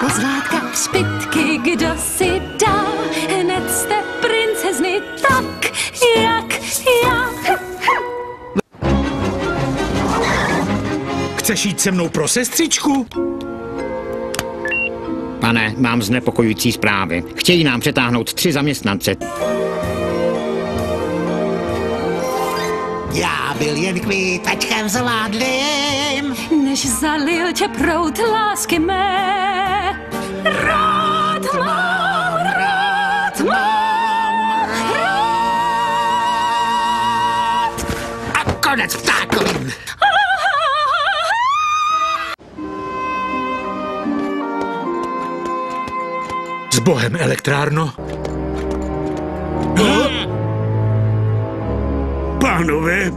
Pozlátka špitky, kdo si dá, hned jste princezny tak, jak já. Chceš jít se mnou pro sestřičku? Pane, mám znepokojující zprávy. Chtějí nám přetáhnout tři zaměstnance. Já byl jen kvítačkem zvládlým. Než zalil tě prout lásky mé, konec ptákovým. S bohem, elektrárno? Pánové,